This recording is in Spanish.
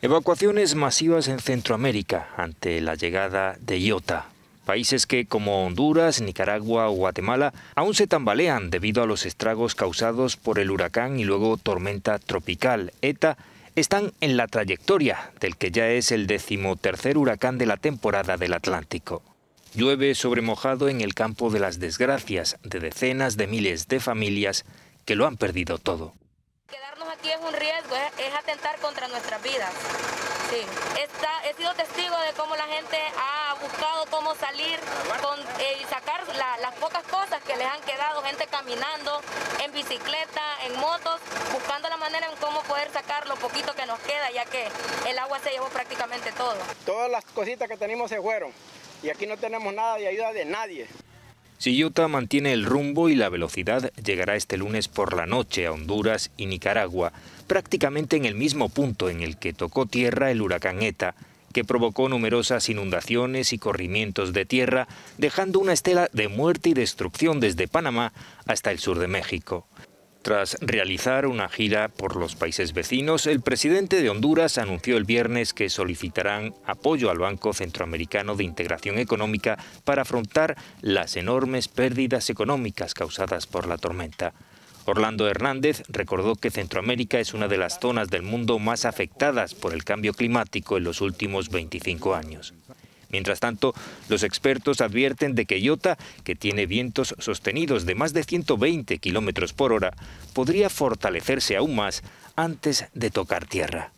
Evacuaciones masivas en Centroamérica ante la llegada de Iota. Países que, como Honduras, Nicaragua o Guatemala, aún se tambalean debido a los estragos causados por el huracán y luego tormenta tropical ETA, están en la trayectoria del que ya es el decimotercer huracán de la temporada del Atlántico. Llueve sobre mojado en el campo de las desgracias de decenas de miles de familias que lo han perdido todo aquí es un riesgo, es, atentar contra nuestras vidas. Sí. he sido testigo de cómo la gente ha buscado cómo salir eh, y sacar las pocas cosas que les han quedado, gente caminando, en bicicleta, en motos, buscando la manera en cómo poder sacar lo poquito que nos queda, ya que el agua se llevó prácticamente todo. Todas las cositas que tenemos se fueron y aquí no tenemos nada de ayuda de nadie. Si Utah mantiene el rumbo y la velocidad, llegará este lunes por la noche a Honduras y Nicaragua, prácticamente en el mismo punto en el que tocó tierra el huracán ETA, que provocó numerosas inundaciones y corrimientos de tierra, dejando una estela de muerte y destrucción desde Panamá hasta el sur de México. Tras realizar una gira por los países vecinos, el presidente de Honduras anunció el viernes que solicitarán apoyo al Banco Centroamericano de Integración Económica para afrontar las enormes pérdidas económicas causadas por la tormenta. Orlando Hernández recordó que Centroamérica es una de las zonas del mundo más afectadas por el cambio climático en los últimos 25 años. Mientras tanto, los expertos advierten de que Iota, que tiene vientos sostenidos de más de 120 kilómetros por hora, podría fortalecerse aún más antes de tocar tierra.